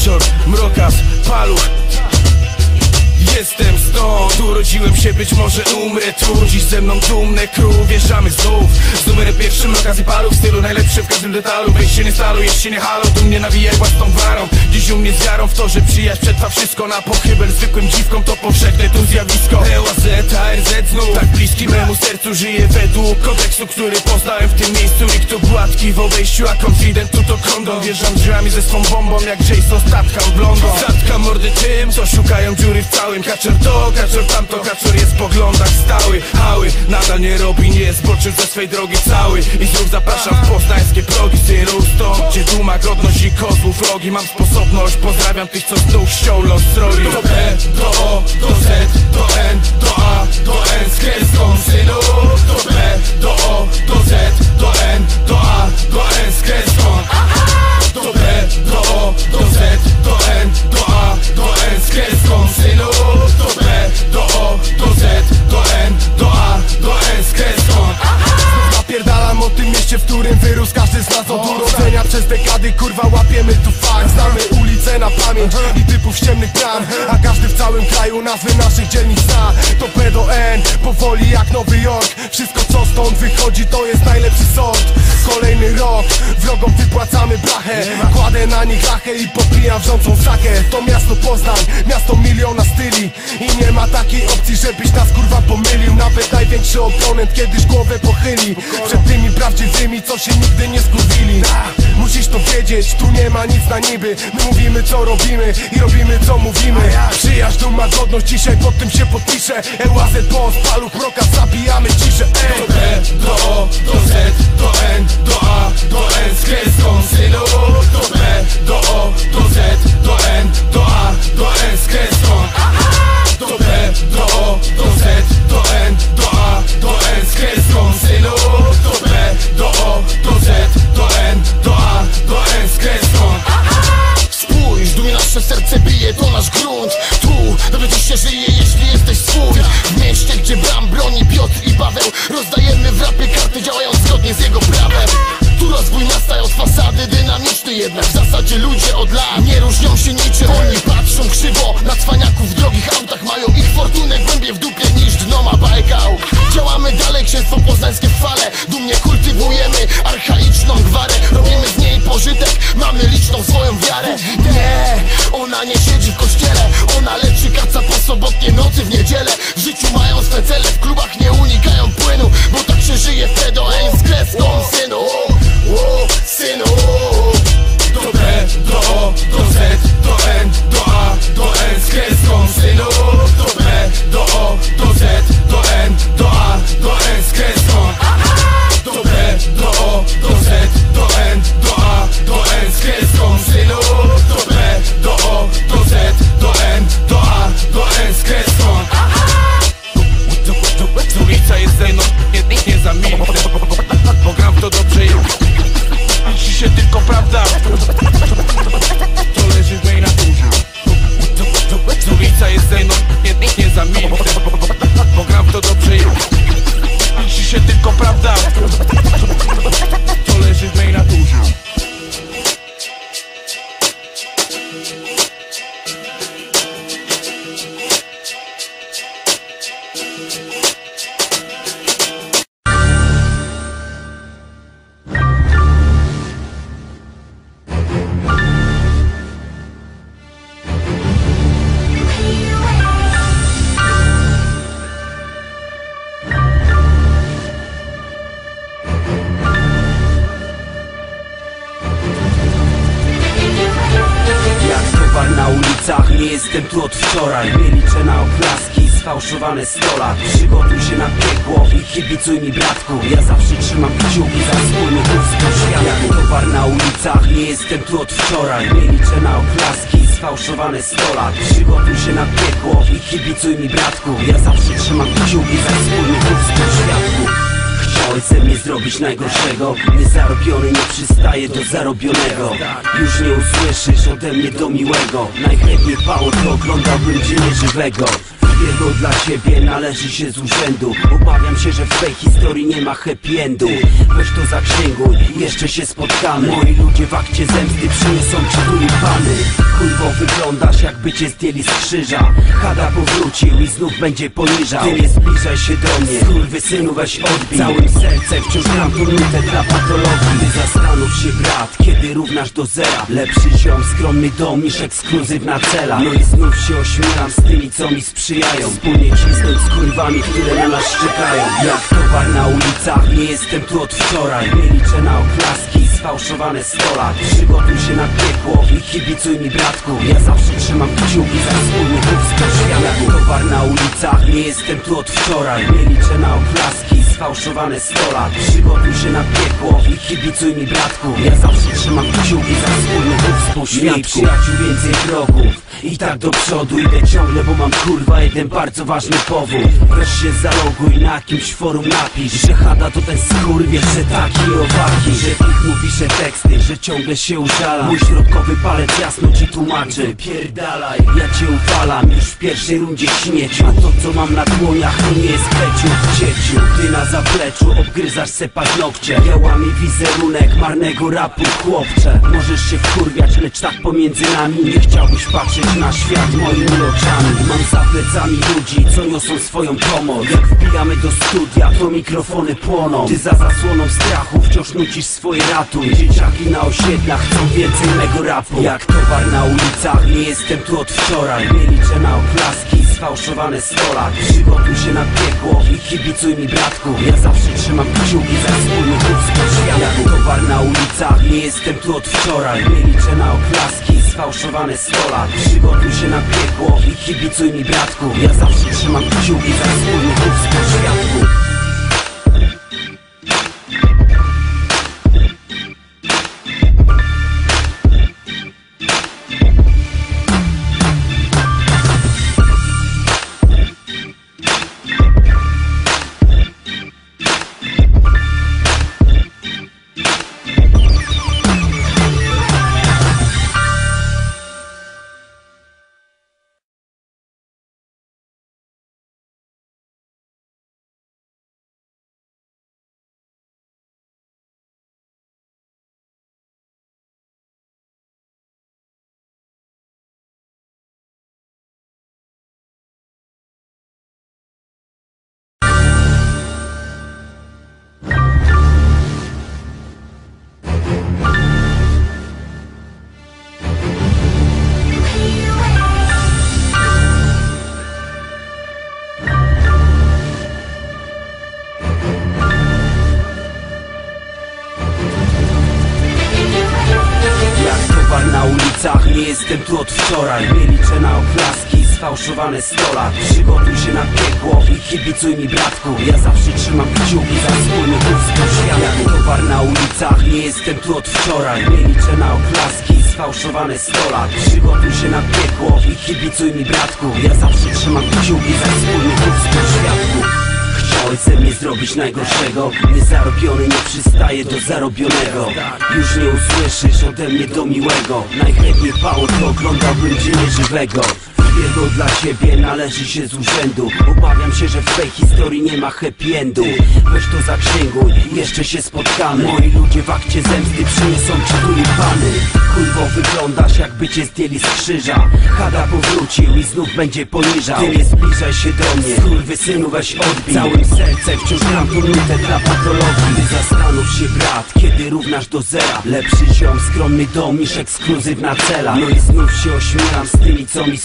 kaczor, mrokas, paluch Jestem stąd, urodziłem się, być może umrę tu. Dziś ze mną dumne crew, wjeżdżamy znów. Z numerem pierwszym, okazji palu w stylu najlepszy w każdym detalu. Weź się nie stalu, się nie halo, tu mnie nawijaj własną gwarą. Dziś u mnie z wiarą w to, że przyjaźń przetrwa wszystko. Na pochybel zwykłym dziwkom to powszechne tu zjawisko. EOZ, ARZ znów, tak bliski memu sercu Żyję według kontekstu, który poznałem w tym miejscu. Rick to gładki w obejściu, a confident tu to kondom Wjeżdżam drzwiami ze swą bombą, jak Jason Statham w London Zatkam mordy tym, co szukają dziury w całym Kaczor to, kaczor tamto, kaczor jest w poglądach stały Hały, nadal nie robi, nie zboczył ze swej drogi cały. I znów zapraszam w poznańskie progi Synu stąd, gdzie duma, godność i kozłów rogi. Mam sposobność, pozdrawiam tych, co znów ściął los drogi. Do B, do O, do Z, do N, do A, do N Z kreską synu. Do B, do O, do Z, do N, do A, Nowy Jork. Wszystko co stąd wychodzi to jest najlepszy sort. Kolejny rok, wrogom wypłacamy blachę Kładę na nich lachę i popijam wrzącą sakę To miasto Poznań, miasto miliona styli. I nie ma takiej opcji, żebyś nas kurwa pomylił. Nawet największy oponent kiedyś głowę pochyli. Przed tymi prawdziwymi, co się nigdy nie skurwili. Musisz to wiedzieć, tu nie ma nic na niby. My mówimy co robimy i robimy co mówimy. Przyjaźń, duma, godność, dzisiaj pod tym się podpiszę. EUAZ, boss, paluch, mroka, zabijamy ciszę! Do B, do O, do Z, do N, do A, do synu Do B, do O, do Z, do N, do bajkał Działamy dalej, księstwo poznańskie w fale. Dumnie kultywujemy archaiczną gwarę. Robimy z niej pożytek, mamy liczną swoją wiarę. Nie, ona nie siedzi w kościele. Ona leczy kaca po sobotnie nocy w niedzielę. W życiu mają swe cele, w klubach nie unikają płynu Bo tak się żyje w PDN z kreską synu się tylko ulicach, nie jestem tu od wczoraj. Nie liczę na oklaski, sfałszowane stola. Przygotuj się na piekło i kibicuj mi bratku. Ja zawsze trzymam kciuki za wspólny uspór świata Jak towar na ulicach, nie jestem tu od wczoraj. Nie liczę na oklaski, sfałszowane stola. Przygotuj się na piekło i kibicuj mi bratku. Ja zawsze trzymam kciuki za wspólny uspór światku Chciałeś ze mnie zrobić najgorszego. Niezarobiony nie przystaje do zarobionego. Już nie usłyszysz ode mnie do miłego. Najchętniej pało to oglądałbym cię nieżywego Pierdol dla ciebie należy się z urzędu. Obawiam się, że w tej historii nie ma happy endu. Weź to zaksięguj, jeszcze się spotkamy. Moi ludzie w akcie zemsty przyniosą ci tulipany Kurwo wyglądasz jakby cię zdjęli z krzyża. Hada powrócił i znów będzie poniżał. Ty nie zbliżaj się do mnie, kurwy synu weź odbij. Całym sercem wciąż gram nutę dla patologii. Ty zastanów się brat, kiedy równasz do zera. Lepszy ziom, skromny dom niż ekskluzywna cela. No i znów się ośmielam z tymi co mi Wspólnie cisnąć z kurwami, które na nas czekają Jak towar na ulicach, nie jestem tu od wczoraj. Nie liczę na oklaski, sfałszowane stola. Przygotuj się na piekło i kibicuj mi bratku. Ja zawsze trzymam kciuki za wspólny chłopstwo świata Jak towar na ulicach, nie jestem tu od wczoraj. Nie liczę na oklaski, sfałszowane stola. Przygotuj się na piekło i kibicuj mi bratku. Ja zawsze trzymam kciuki za wspólny chłopstwo świata Miej przyjaciół więcej wrogów i tak do przodu idę ciągle, bo mam kurwa jeden bardzo ważny powód. Się zaloguj na jakimś forum napisz Że Hada to ten skurwiel, że taki owaki Że w mu teksty, że ciągle się użala. Mój środkowy palec jasno ci tłumaczy. Pierdalaj, ja cię uwalam już w pierwszej rundzie śmieciu. A to co mam na dłoniach to nie jest peciu. Cieciu, ty na zapleczu obgryzasz se paznokcie Ja łamię wizerunek marnego rapu chłopcze. Możesz się wkurwiać, lecz tak pomiędzy nami Nie chciałbyś patrzeć na świat moimi oczami. Mam za plecami ludzi, co niosą swoją pomoc Jak wbijamy do studia, to mikrofony płoną. Ty za zasłoną strachu wciąż nucisz swoje ratuj Dzieciaki na osiedlach chcą więcej mego rapu. Jak towar na ulicach, nie jestem tu od wczoraj. Nie liczę na oklaski, sfałszowane stola Przygotuj się na piekło i kibicuj mi bratku. Ja zawsze trzymam kciuki za wspólny świata Jak towar na ulicach, nie jestem tu od wczoraj. Nie liczę na oklaski, sfałszowane stola Przygotuj się na piekło i kibicuj mi bratku. Ja zawsze trzymam kciuki za wspólny światku na ulicach, nie jestem tu od wczoraj. Nie liczę na oklaski, sfałszowane stola. Przygotuj się na piekło i kibicuj mi bratku. Ja zawsze trzymam kciuki za wspólny chłopstwo świata Jak towar na ulicach, nie jestem tu od wczoraj. Nie liczę na oklaski, sfałszowane stola. Przygotuj się na piekło i kibicuj mi bratku. Ja zawsze trzymam kciuki za wspólny chłopstwo światku Ze mnie zrobić najgorszego. Niezarobiony nie przystaje do zarobionego. Już nie usłyszysz ode mnie do miłego. Najchętniej pało to oglądałbym cię nieżywego Pierdol dla ciebie należy się z urzędu. Obawiam się, że w tej historii nie ma happy endu. Weź to zaksięguj, jeszcze się spotkamy. Moi ludzie w akcie zemsty przyniosą ci tulipany Kurwo wyglądasz jakby cię zdjęli z krzyża. Hada powrócił i znów będzie poniżał. Ty nie zbliżaj się do mnie, kurwy synu weź odbij. Całym sercem wciąż gram tu dla patologii. Ty zastanów się brat, kiedy równasz do zera. Lepszy ziom, skromny dom niż ekskluzywna cela. No i znów się ośmielam z tymi co mi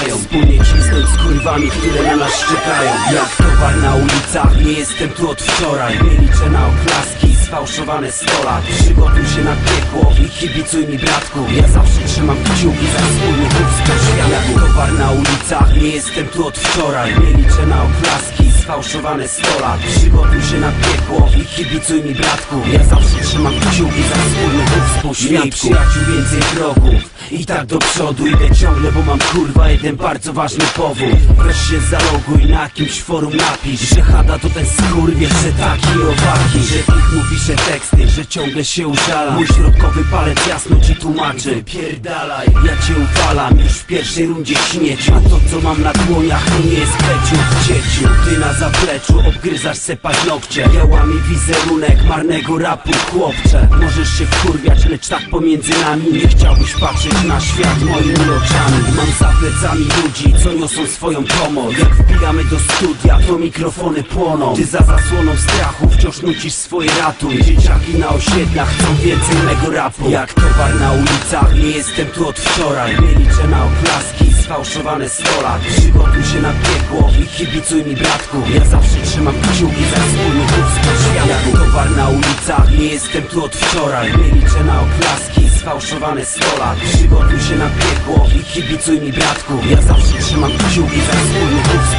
Wspólnie cisnąć z kurwami, które na nas czekają Jak towar na ulicach, nie jestem tu od wczoraj. Nie liczę na oklaski, sfałszowane stola. Przygotuj się na piekło i kibicuj mi bratku. Ja zawsze trzymam kciuki za chłopstwo świata Jak towar na ulicach, nie jestem tu od wczoraj. Nie liczę na oklaski, sfałszowane stola. Przygotuj się na piekło i kibicuj mi bratku. Ja zawsze trzymam kciuki za wspólny chłopstwo światku Miej przyjaciół więcej wrogów I tak do przodu idę ciągle, bo mam kurwa jeden bardzo ważny powód. Się zaloguj na jakimś forum napisz Że Hada to ten skurwiel, że taki owaki Że w nich mówi się teksty, że ciągle się użala Mój środkowy palec jasno ci tłumaczy Pierdalaj, ja cię uwalam już w pierwszej rundzie śmieciu. A to co mam na dłoniach to nie jest pleciu w cieciu. Ty na zapleczu obgryzasz se paznokcie Ja łamię wizerunek marnego rapu chłopcze. Możesz się wkurwiać, lecz tak pomiędzy nami Nie chciałbyś patrzeć na świat moimi oczami. Mam za plecami ludzi, co niosą swoją pomoc Jak wbijamy do studia, to mikrofony płoną. Ty za zasłoną strachu wciąż nucisz swoje ratuj Dzieciaki na osiedlach chcą więcej mego rapu. Jak towar na ulicach, nie jestem tu od wczoraj. Nie liczę na oklaski, sfałszowane stola Przygotuj się na piekło i kibicuj mi bratku. Ja zawsze trzymam kciuki za wspólników z Jak towar na ulicach, nie jestem tu od wczoraj. Nie liczę na oklaski, sfałszowane stola Przygotuj się na piekło i kibicuj mi bratku. Ja zawsze trzymam kciuki za wspólników z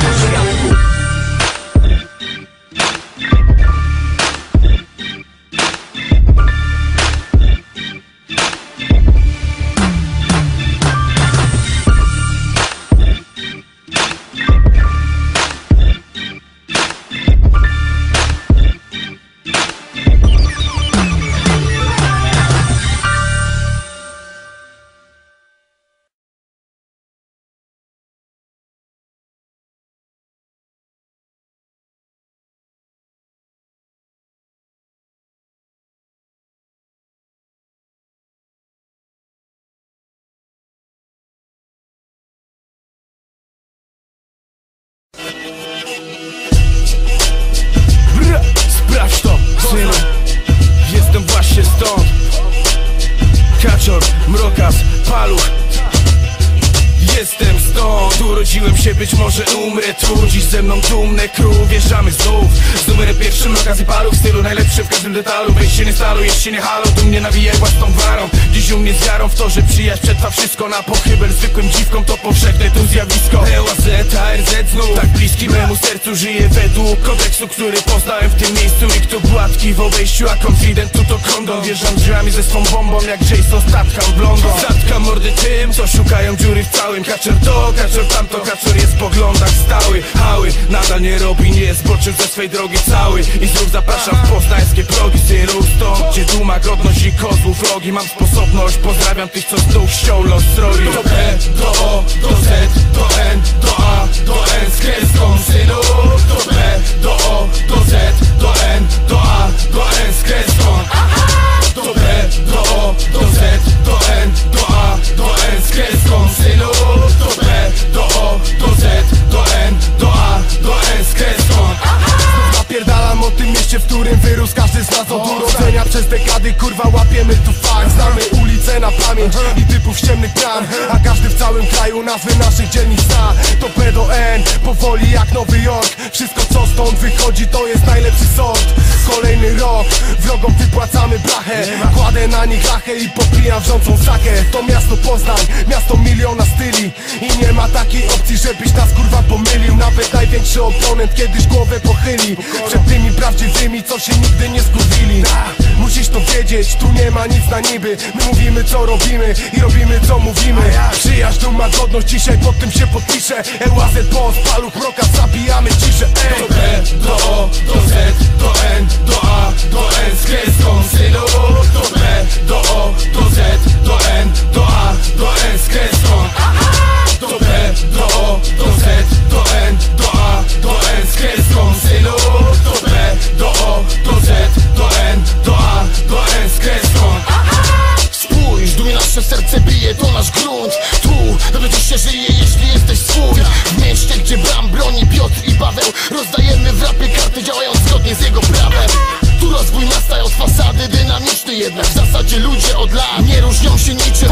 Jestem właśnie stąd. Kaczor, mrokas, paluch Jestem stąd, urodziłem się, być może umrę tu. Dziś ze mną dumne crew, wjeżdżamy znów. Z numerem pierwszym, okazji paru w stylu najlepszym w każdym detalu. Weź się nie stalu, jest się nie halo, tu mnie nawijaj własną gwarą Dziś u mnie z wiarą w to, że przyjaźń przetrwa wszystko. Na pochybel zwykłym dziwkom to powszechne tu zjawisko. EOZ, ARZ znów, tak bliski memu sercu. Żyję według kodeksu, który poznałem w tym miejscu. I kto gładki w obejściu, a confident tu to kondom Wjeżdżam drzwiami ze swą bombą, jak Jason Statham w London. Zatkam mordy tym, co szukają dziury w całym Kaczor to, kaczor tamto, kaczor jest w poglądach stały Hały, nadal nie robi, nie zboczył ze swej drogi cały. I znów zapraszam w poznańskie progi Synu stąd, gdzie duma, godność i kozłów rogi. Mam sposobność, pozdrawiam tych, co znów ściął los z B, do O, Z, N, A, Wszystko co stąd wychodzi to jest najlepszy sort Kolejny rok, wrogom wypłacamy blachę. Kładę na nich lachę i popijam wrzącą sakę. To miasto Poznań, miasto miliona styli. I nie ma takiej opcji, żebyś nas kurwa pomylił. Nawet największy oponent kiedyś głowę pochyli. Przed tymi prawdziwymi, co się nigdy nie zgubili. Musisz to wiedzieć, tu nie ma nic na niby. My mówimy co robimy i robimy co mówimy. Przyjaźń, duma, godność, dzisiaj pod tym się podpiszę. EUAZ, BOS, paluch, mroka, zabijamy ciszę. Ej! Do B, do O, do Z, do N, Jednak w zasadzie ludzie od lat nie różnią się niczym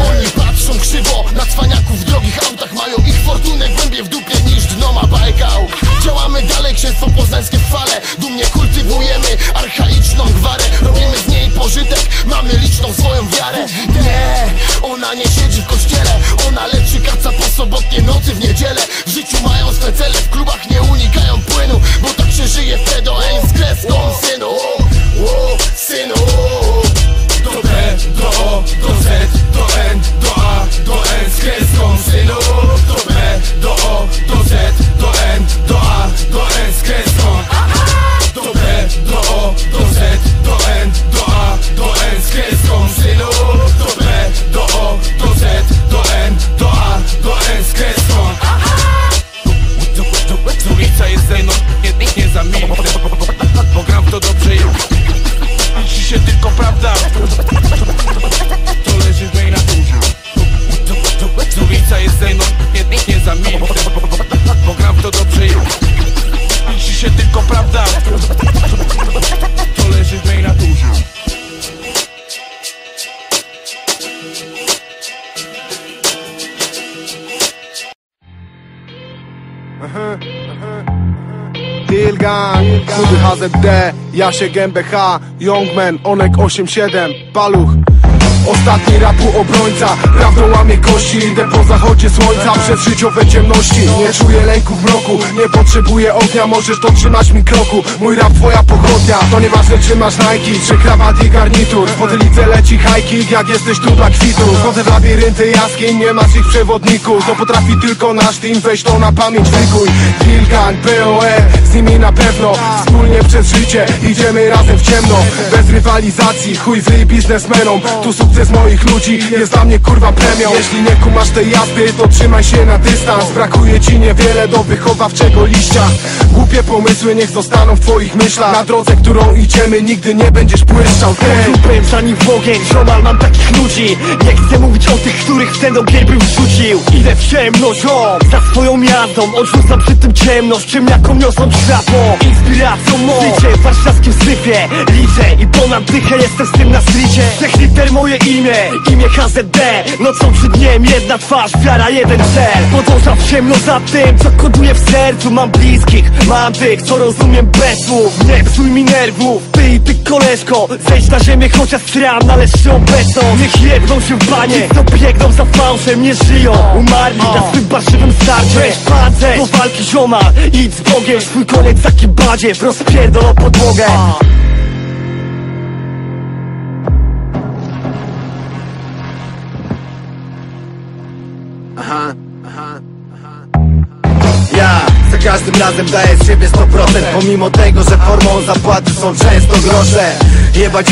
ze mną nie, nie zamilknę Bo gram to dobrze i liczy się tylko prawda. To leży w mej naturze. Aha, aha, Dilgan, Kudy HZD, Jasie GmbH, Youngman, Onek 87, Paluch. Ostatni rapu obrońca, prawdą łamie kości Idę po zachodzie słońca. Przez życiowe ciemności Nie czuję lęku w mroku, nie potrzebuję ognia Możesz dotrzymać mi kroku, mój rap twoja pochodnia. To nieważne czy masz Nike, czy krawat i garnitur. W potylice leci hiking, jak jesteś tu dla kwitu. Chodzę w labirynty jaskiń, nie masz ich przewodników. To potrafi tylko nasz team, weź to na pamięć wykuj Dilgang, POE, z nimi na pewno. Wspólnie przez życie, idziemy razem w ciemno. Bez rywalizacji, chuj wy biznesmenom. Tu sukces moich ludzi jest dla mnie kurwa premią. Jeśli nie kumasz tej jazdy, to trzymaj się na dystans. Brakuje ci niewiele do wychowawczego liścia. Głupie pomysły niech zostaną w twoich myślach. Na drodze, którą idziemy, nigdy nie będziesz błyszczał. Hej! Byłem zanim w ogień, ziomal mam takich ludzi. Nie chcę mówić o tych, których w ten ogień bym wrzucił Idę w ciemność, za swoją jazdą Odrzucam przy tym ciemność, czym jaką niosą światło Inspiracją mą, życie warszawskim sypie Liczę i ponad dychę, jestem z tym na stricie Trzech liter moje imię, imię HZD Nocą czy dniem, jedna twarz, wiara, jeden cel. Podążam w ciemno za tym, co koduje w sercu. Mam bliskich, mam tych, co rozumiem bez słów. Nie psuj mi nerwów, ty i ty koleżko. Zejdź na ziemię, chociaż stram, należy obecną Niech jedną się w banie, co biegną za fałszem Nie żyją, umarli na swym parszywym starcie. Weź pancerz, do walki ziomal Idź z Bogiem, swój koniec za badziew Rozpierdol podłogę każdym razem daję z siebie 100% Pomimo tego, że formą zapłaty są często grosze. Jebać